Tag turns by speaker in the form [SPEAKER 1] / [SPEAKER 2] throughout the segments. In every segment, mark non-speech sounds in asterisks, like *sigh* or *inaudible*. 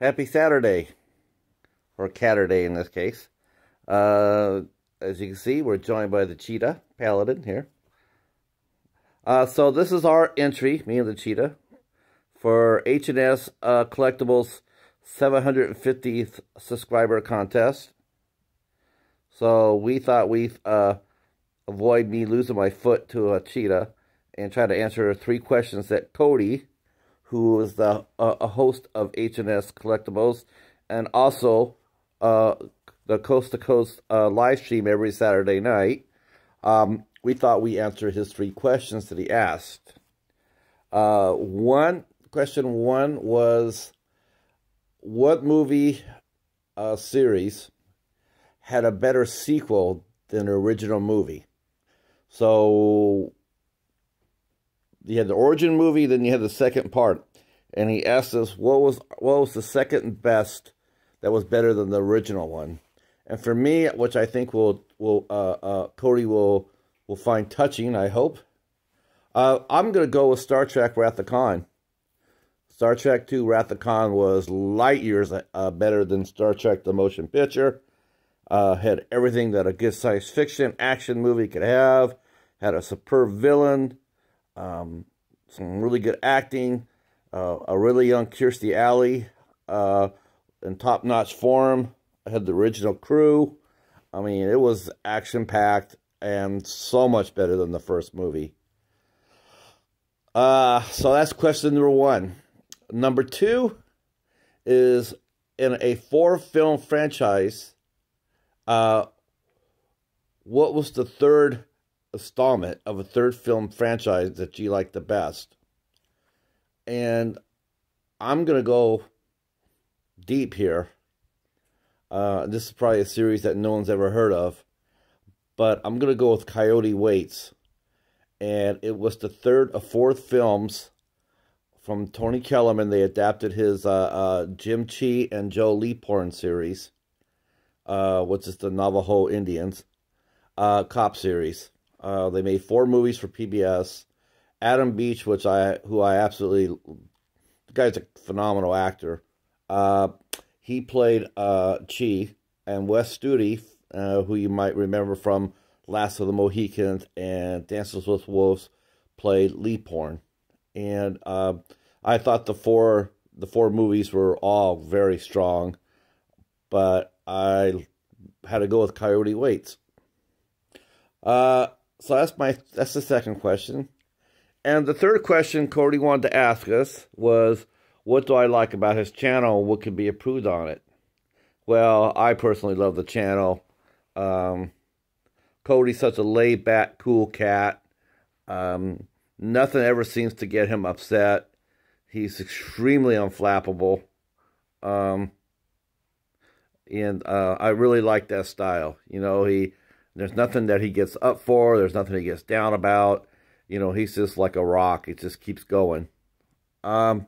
[SPEAKER 1] Happy Saturday, or Catterday in this case. Uh, as you can see, we're joined by the Cheetah Paladin here. Uh, so this is our entry, me and the Cheetah, for H&S uh, Collectibles 750th subscriber contest. So we thought we'd uh, avoid me losing my foot to a cheetah and try to answer three questions that Cody, who is the uh, a host of H&S Collectibles, and also uh, the Coast to Coast uh, live stream every Saturday night, um, we thought we answer his three questions that he asked. Uh, one question one was, what movie uh, series had a better sequel than the original movie? So you had the origin movie, then you had the second part, and he asked us what was what was the second best that was better than the original one. And for me, which I think will will uh, uh, Cody will will find touching, I hope. Uh, I'm gonna go with Star Trek Wrath of Khan. Star Trek II Wrath of Khan was light years uh, better than Star Trek the motion picture. Uh, had everything that a good science fiction action movie could have. Had a superb villain, um, some really good acting, uh, a really young Kirstie Alley uh, in top-notch form. I had the original crew. I mean, it was action-packed and so much better than the first movie. Uh, so that's question number one. Number two is in a four-film franchise, uh, what was the third installment of a third film franchise that you like the best? And I'm going to go deep here. Uh, this is probably a series that no one's ever heard of. But I'm going to go with Coyote Waits. And it was the third of fourth films from Tony Hillerman. They adapted his uh, uh, Jim Chee and Joe Leaphorn series, uh, which is the Navajo Indians uh, cop series. Uh, they made four movies for PBS. Adam Beach, which I who I absolutely, the guy's a phenomenal actor. Uh, he played uh, Chee, and Wes Studi, uh, who you might remember from Last of the Mohicans and Dances with Wolves, played Leaphorn. And uh, I thought the four the four movies were all very strong, but I had to go with Coyote Waits. Uh, so that's my that's the second question. And the third question Cody wanted to ask us was, what do I like about his channel? What can be improved on it? Well, I personally love the channel. Um, Cody's such a laid back, cool cat. Um, nothing ever seems to get him upset. He's extremely unflappable. Um, and uh, I really like that style. You know, he there's nothing that he gets up for. There's nothing he gets down about. You know, he's just like a rock. It just keeps going. Um,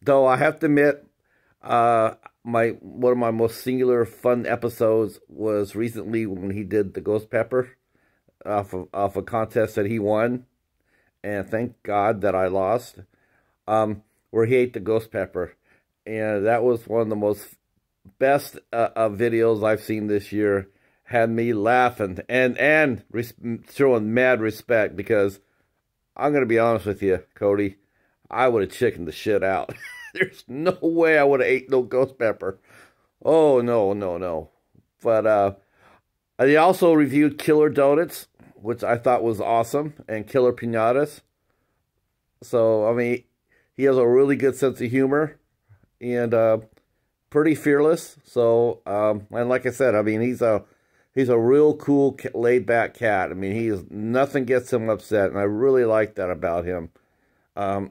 [SPEAKER 1] though I have to admit, uh, my one of my most singular fun episodes was recently when he did the ghost pepper off of, off a contest that he won, and thank God that I lost um, where he ate the ghost pepper. And that was one of the most best uh, videos I've seen this year. Had me laughing and and showing mad respect because I'm gonna be honest with you, Cody. I would have chickened the shit out. *laughs* There's no way I would have ate no ghost pepper. Oh no, no, no. But uh, I also reviewed Killer Donuts, which I thought was awesome, and Killer Pinatas. So I mean, he has a really good sense of humor and uh, pretty fearless. So, um, and like I said, I mean, he's a he's a real cool, laid back cat. I mean, he's nothing gets him upset, and I really like that about him. Um,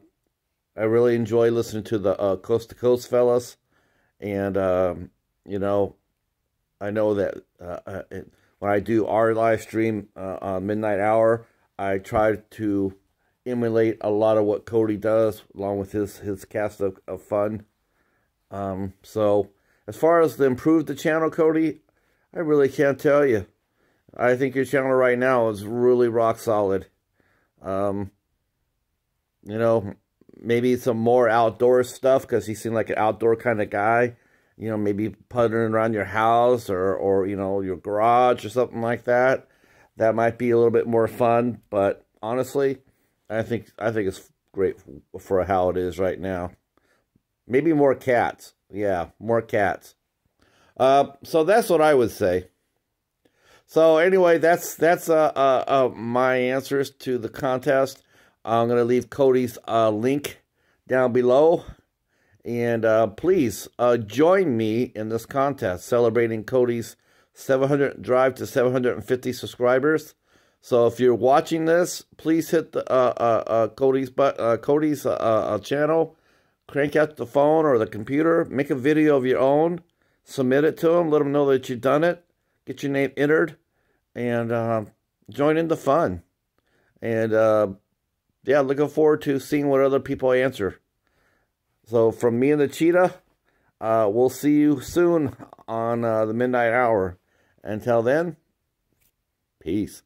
[SPEAKER 1] I really enjoy listening to the uh, Coast to Coast fellas, and um, you know, I know that uh, uh when I do our live stream uh, on midnight hour, I try to emulate a lot of what Cody does, along with his his cast of, of fun. Um, so as far as to improve the channel, Cody, I really can't tell you. I think your channel right now is really rock solid. Um, you know, maybe some more outdoor stuff because he seemed like an outdoor kind of guy. You know, maybe puttering around your house or, or, you know, your garage or something like that. That might be a little bit more fun. But honestly, I think I think it's great for how it is right now. Maybe more cats. Yeah, more cats. Uh, so that's what I would say. So anyway, that's that's uh, uh, uh my answers to the contest. I'm gonna leave Cody's uh, link down below, and uh, please uh, join me in this contest celebrating Cody's 700 drive to 750 subscribers. So if you're watching this, please hit the uh, uh, uh, Cody's but uh, Cody's uh, uh, channel, crank out the phone or the computer, make a video of your own, submit it to them, let them know that you've done it, get your name entered, and join in the fun. And yeah, looking forward to seeing what other people answer. So from me and the cheetah, uh, we'll see you soon on uh, the midnight hour. Until then, peace.